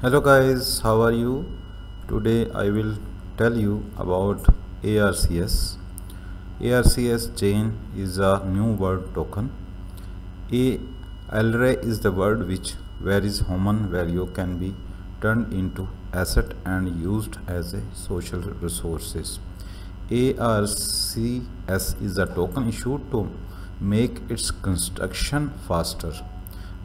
hello guys how are you? Today i will tell you about arcs arcs chain is a new word token. A array is the word which varies human value can be turned into asset and used as a social resources. Arcs is a token issued to make its construction faster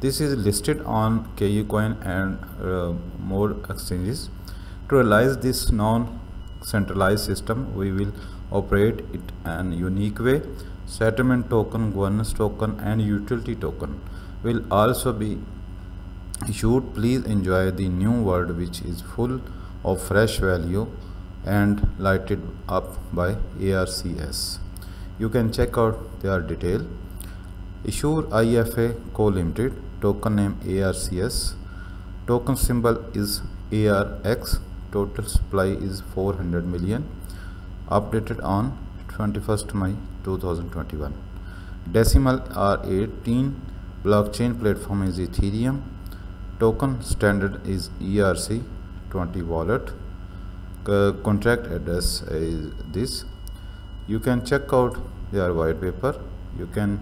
this is listed on KuCoin and uh, more exchanges. To realize this non-centralized system, we will operate it in unique way. Settlement token, governance token and utility token will also be issued. Please enjoy the new world which is full of fresh value and lighted up by ARCS. You can check out their detail. Issuer IFA Co Limited token name ARCS token symbol is ARX total supply is 400 million. Updated on 21st May 2021 decimal are 18 blockchain platform is Ethereum. Token standard is ERC 20 wallet. Uh, contract address is this. You can check out their white paper. You can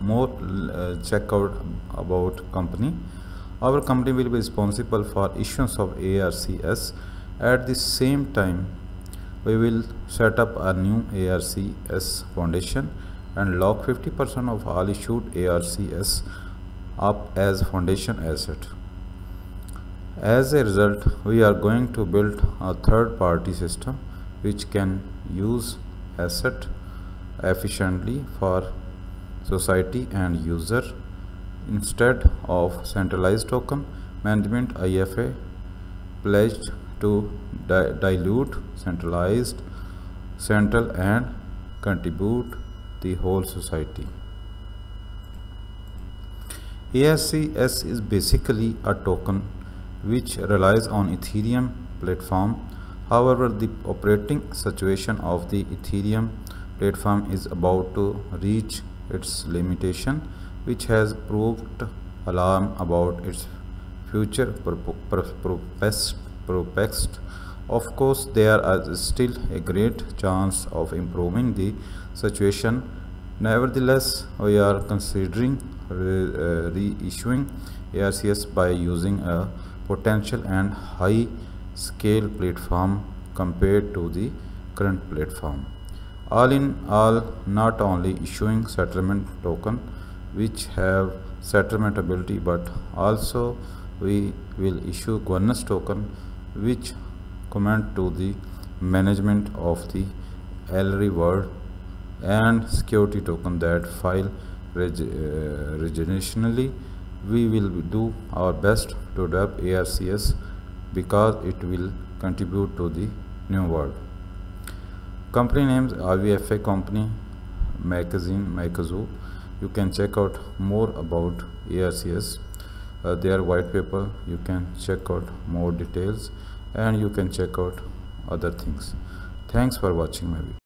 more uh, check out about company. Our company will be responsible for issuance of ARCS at the same time we will set up a new ARCS foundation and lock 50% of all issued ARCS up as foundation asset. As a result we are going to build a third party system which can use asset efficiently for society and user instead of centralized token management IFA pledged to di dilute centralized central and contribute the whole society. ARCS is basically a token which relies on Ethereum platform. However, the operating situation of the Ethereum platform is about to reach its limitation which has proved alarm about its future prospects of course there is still a great chance of improving the situation. Nevertheless we are considering re uh, reissuing ARCS by using a potential and high scale platform compared to the current platform all in all not only issuing settlement token which have settlement ability but also we will issue governance token which command to the management of the Ellery world and security token that file uh, we will do our best to develop ARCS because it will contribute to the new world company names RVFA company magazine Makazu you can check out more about ARCS uh, their white paper. You can check out more details and you can check out other things. Thanks for watching my video